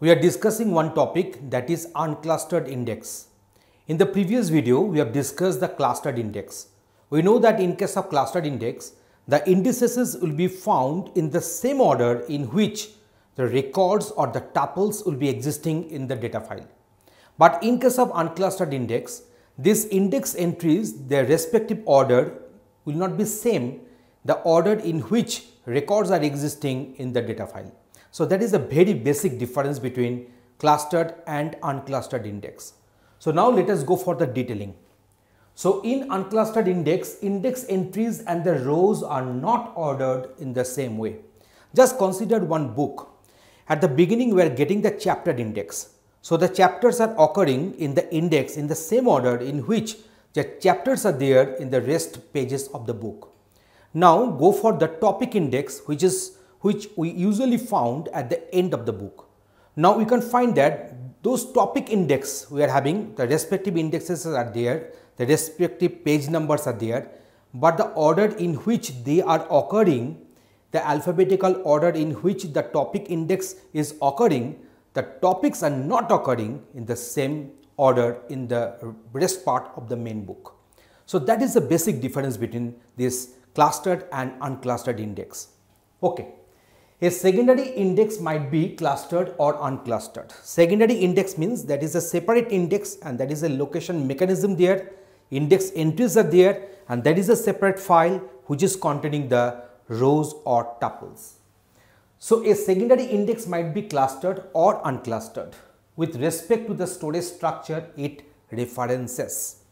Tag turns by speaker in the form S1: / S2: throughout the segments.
S1: we are discussing one topic that is unclustered index. In the previous video, we have discussed the clustered index. We know that in case of clustered index, the indices will be found in the same order in which the records or the tuples will be existing in the data file. But in case of unclustered index, these index entries, their respective order will not be same the order in which records are existing in the data file. So that is a very basic difference between clustered and unclustered index. So now let us go for the detailing. So in unclustered index, index entries and the rows are not ordered in the same way. Just consider one book. At the beginning we are getting the chapter index. So the chapters are occurring in the index in the same order in which the chapters are there in the rest pages of the book. Now go for the topic index which is which we usually found at the end of the book. Now we can find that those topic index we are having the respective indexes are there, the respective page numbers are there, but the order in which they are occurring, the alphabetical order in which the topic index is occurring, the topics are not occurring in the same order in the rest part of the main book. So that is the basic difference between this clustered and unclustered index. Okay. A secondary index might be clustered or unclustered. Secondary index means that is a separate index and that is a location mechanism there. Index entries are there and that is a separate file which is containing the rows or tuples. So a secondary index might be clustered or unclustered with respect to the storage structure it references.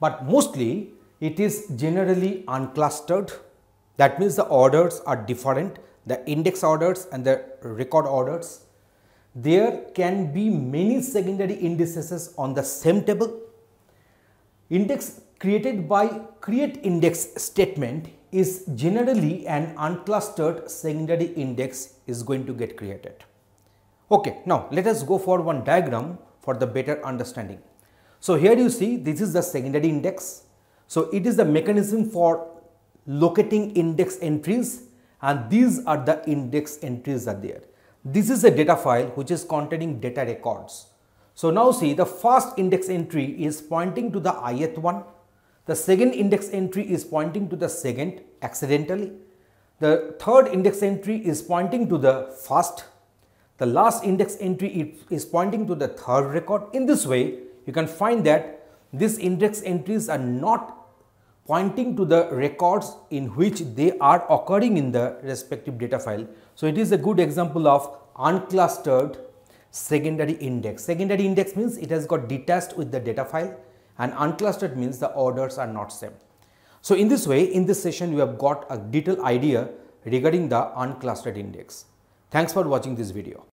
S1: But mostly it is generally unclustered. That means the orders are different the index orders and the record orders. There can be many secondary indices on the same table. Index created by create index statement is generally an unclustered secondary index is going to get created. Okay, now let us go for one diagram for the better understanding. So here you see this is the secondary index. So it is the mechanism for locating index entries and these are the index entries are there. This is a data file which is containing data records. So now see the first index entry is pointing to the ith one, the second index entry is pointing to the second accidentally, the third index entry is pointing to the first, the last index entry is pointing to the third record. In this way, you can find that these index entries are not pointing to the records in which they are occurring in the respective data file. So, it is a good example of unclustered secondary index. Secondary index means it has got detached with the data file and unclustered means the orders are not same. So, in this way in this session you have got a detailed idea regarding the unclustered index. Thanks for watching this video.